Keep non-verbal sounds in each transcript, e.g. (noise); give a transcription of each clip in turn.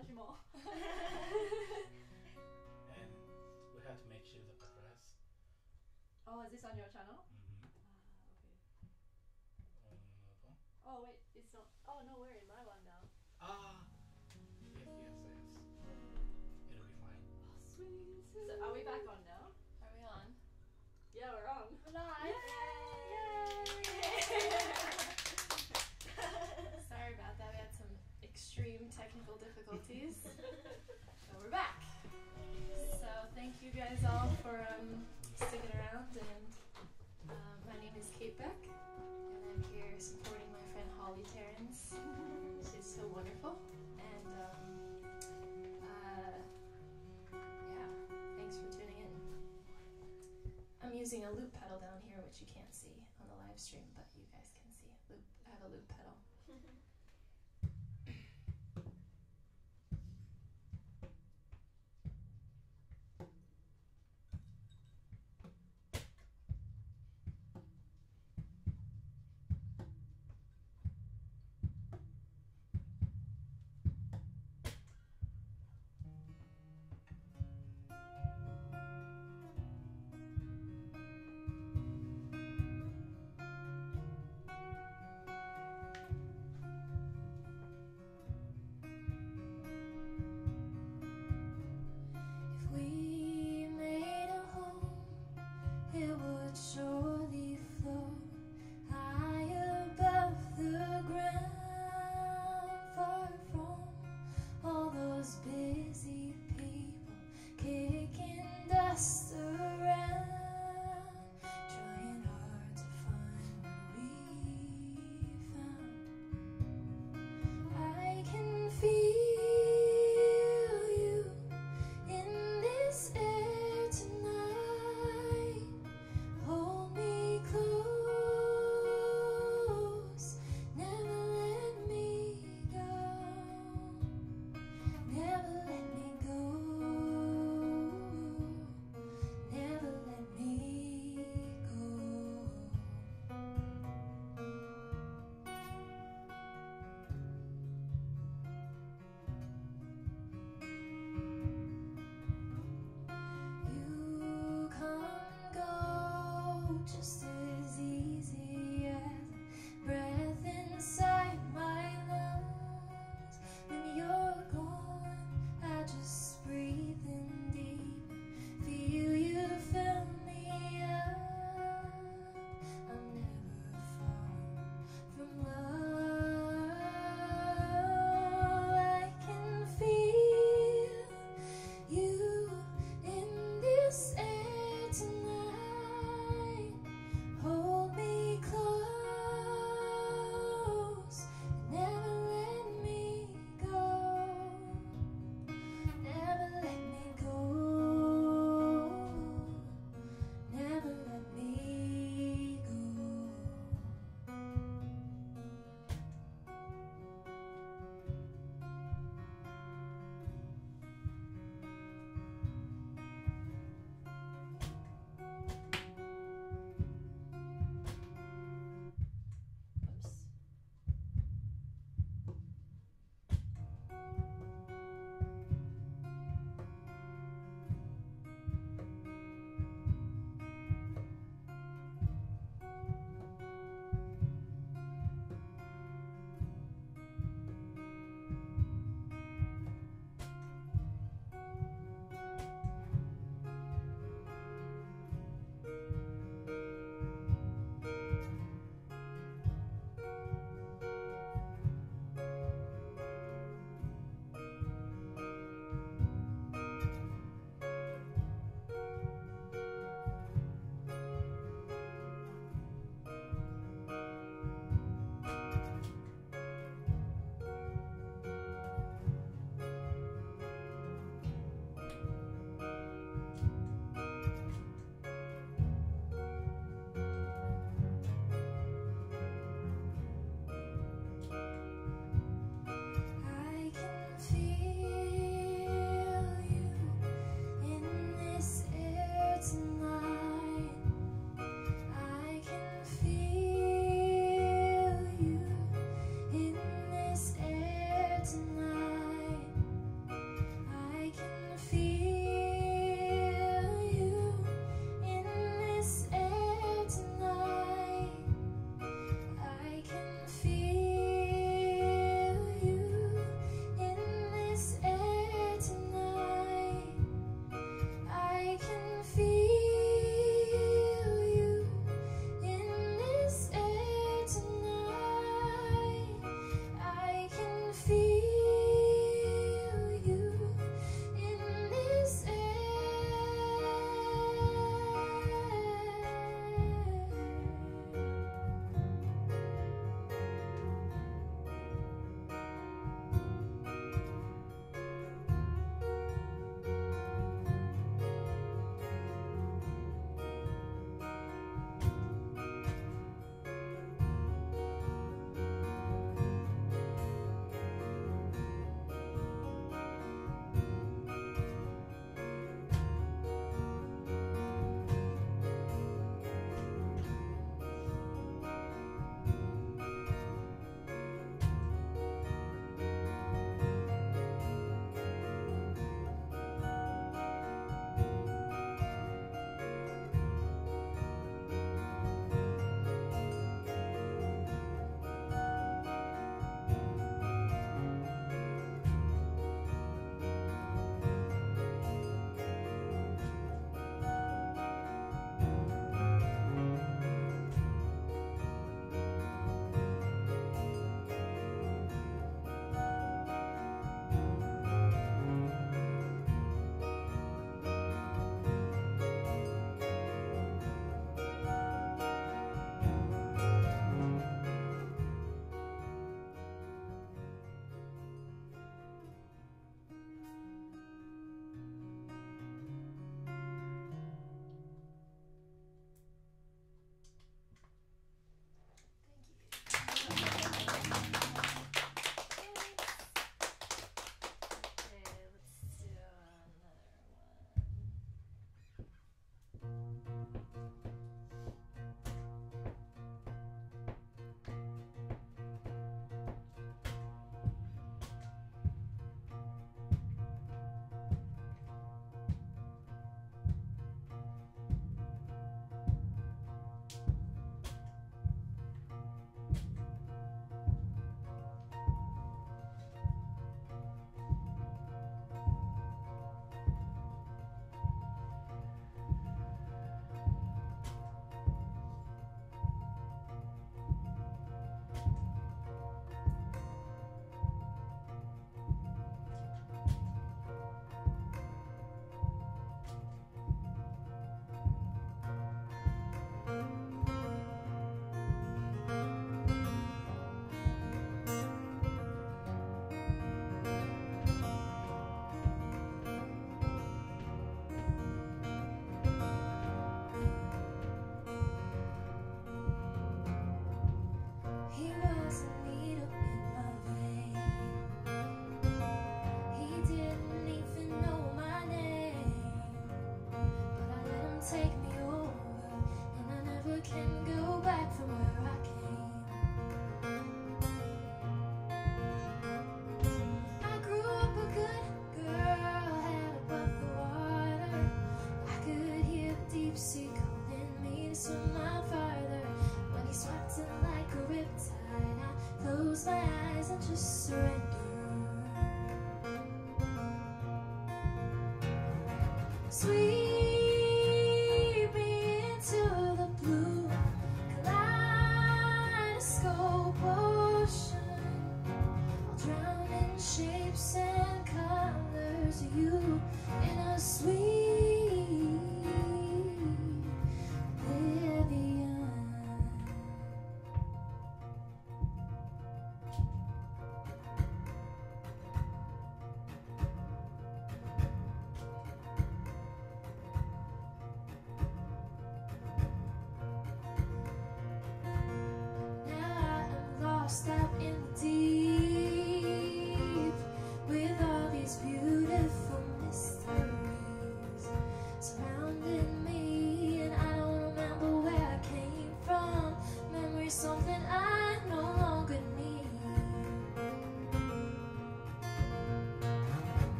私も。And (laughs) we have to make sure the address. Oh, is this on your channel? Mm-hmm. Ah, okay. Oh wait, it's not. Oh no, we're in my one now. ah, yes, yes, yes. It'll be fine. Oh sweet. So are we back on now? Are we on? Yeah, we're on. Live. Sorry about that. We had some extreme technical difficulties. but we're back. So thank you guys all for um, sticking around. And um, my name is Kate Beck, and I'm here supporting my friend Holly Terrence. She's so wonderful. And um, uh, yeah, thanks for tuning in. I'm using a loop pedal down here, which you can't see on the live stream,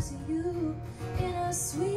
colors. You in a sweet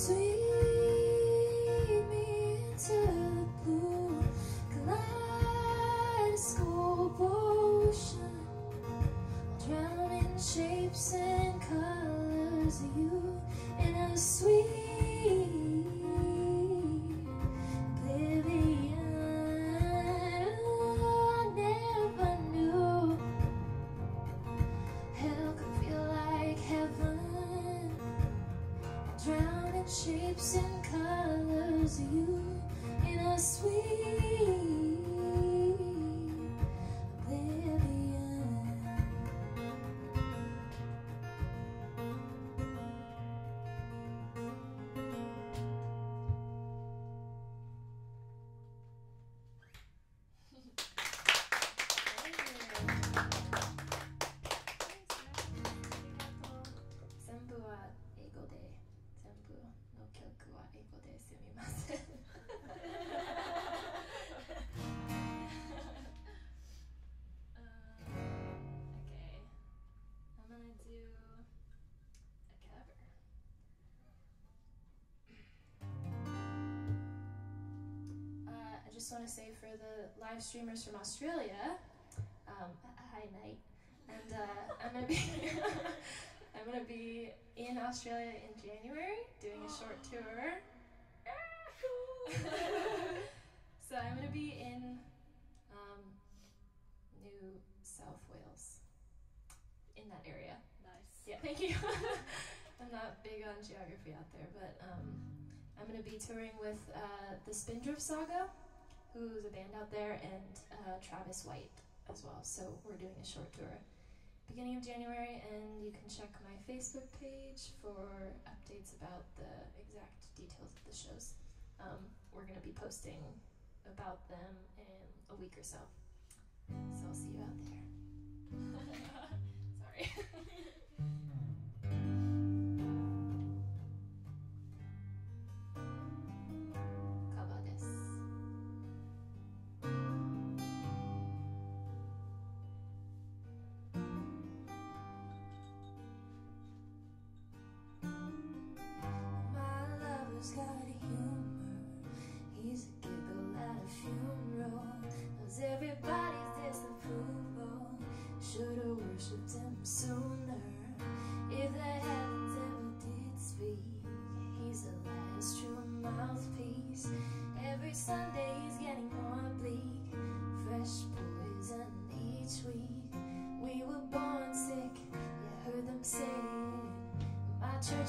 最 just want to say for the live streamers from Australia, um, (laughs) hi night, and uh, I'm gonna be (laughs) I'm gonna be in Australia in January doing a short tour. (laughs) so I'm gonna be in um, New South Wales, in that area. Nice. Yeah, thank you. I'm not big on geography out there, but um, I'm going to be touring with uh, the Spindrift Saga, who's a band out there, and uh, Travis White as well. So we're doing a short tour beginning of January, and you can check my Facebook page for updates about the exact details of the shows. Um, we're going to be posting about them in a week or so. So I'll see you out there. (laughs)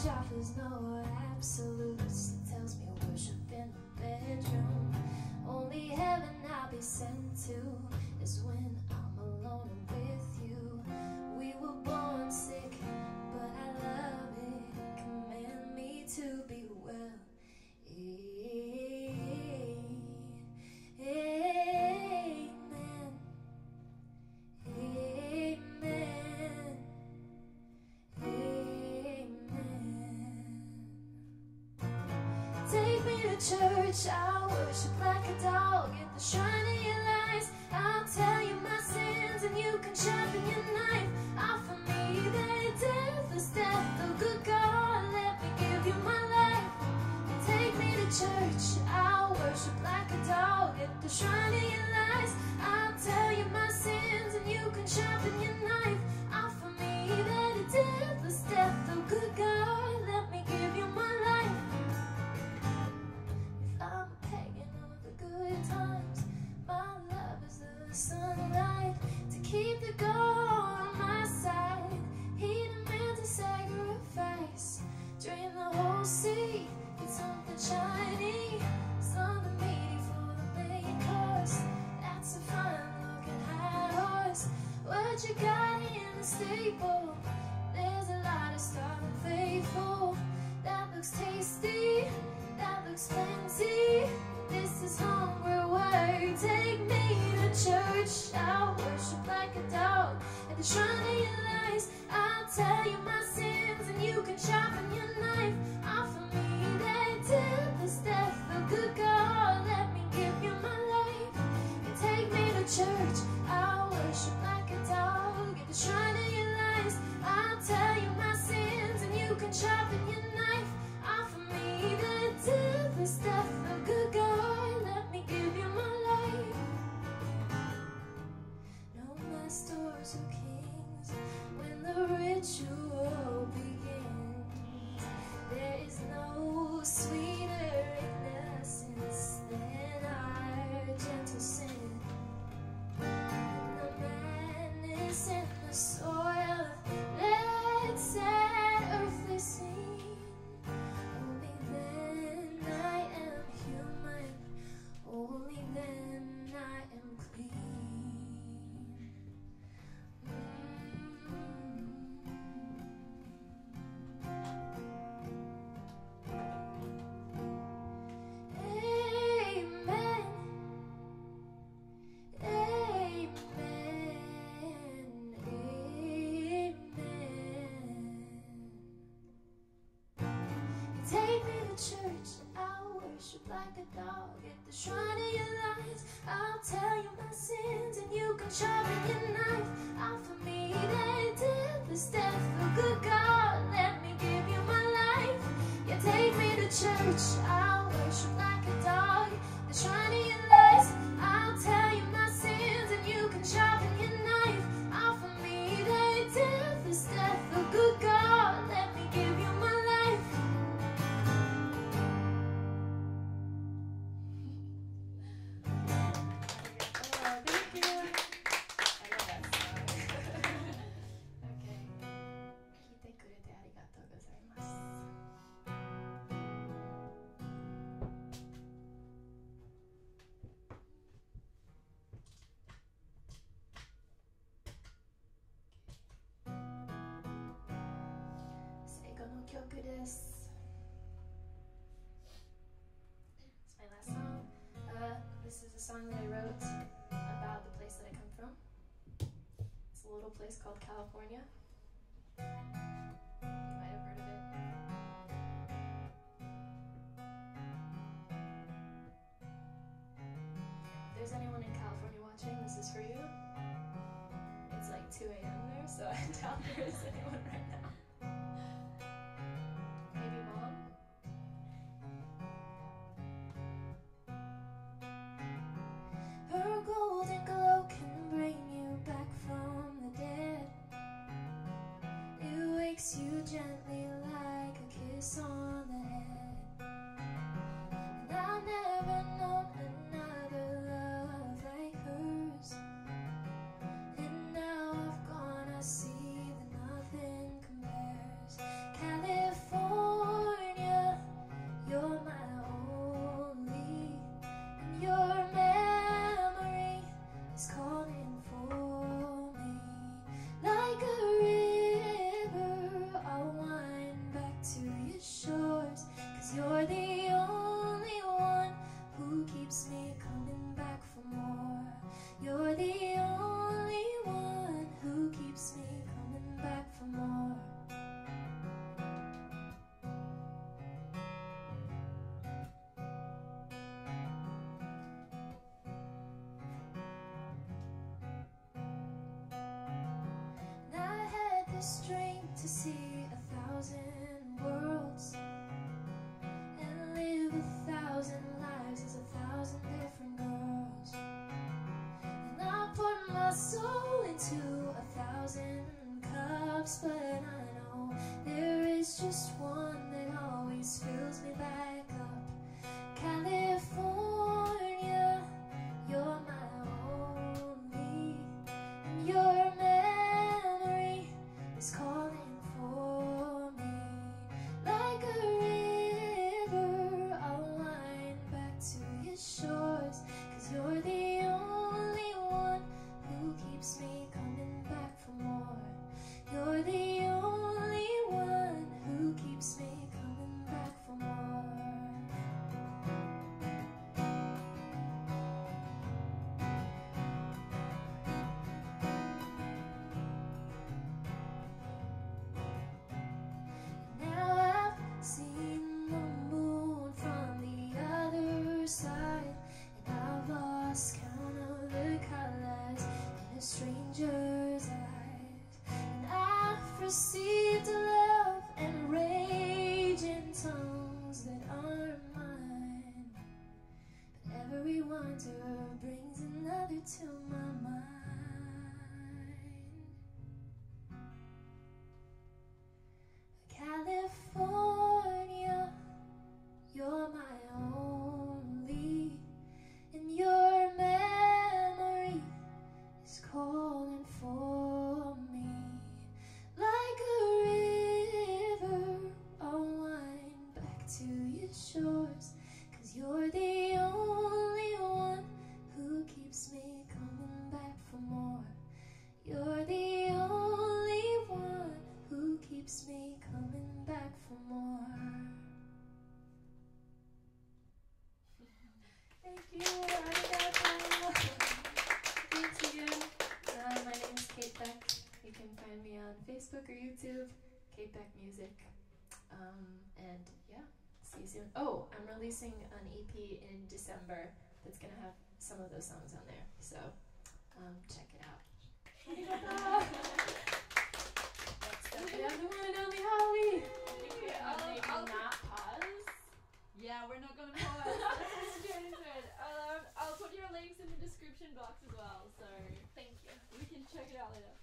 Offers no absolutes. It tells me worship in the bedroom. Only heaven I'll be sent to is when I'm alone What you got in the stable? There's a lot of starving faithful. That looks tasty. That looks plenty. This is hunger work. Take me to church. I'll worship like a dog at the shrine of your lies. I'll tell you my sins and you can sharpen your knife. Offer me that deathless death. Oh, good God, let me give you my life. You take me to church. And you church, I'll worship like a dog at the shrine of your lies. I'll tell you my sins and you can sharpen your knife. Offer me that deathless death, oh good God, let me give you my life. You take me to church, I'll の曲です。It's my last song. Uh, this is a song that I wrote about the place that I come from. It's a little place called California. You might have heard of it. If there's anyone in California watching, this is for you. It's like 2 a.m. there, so I (laughs) doubt there is anyone so fuck? can find me on Facebook or YouTube, Kate Beck Music. Um, and yeah, see you soon. Oh, I'm releasing an EP in December that's going to have some of those songs on there. So um, check it out. (laughs) the one and only Holly. I'll not pause. Yeah, we're not going to pause. (laughs) Um, I'll put your links in the description box as well, so thank you. We can check it out later.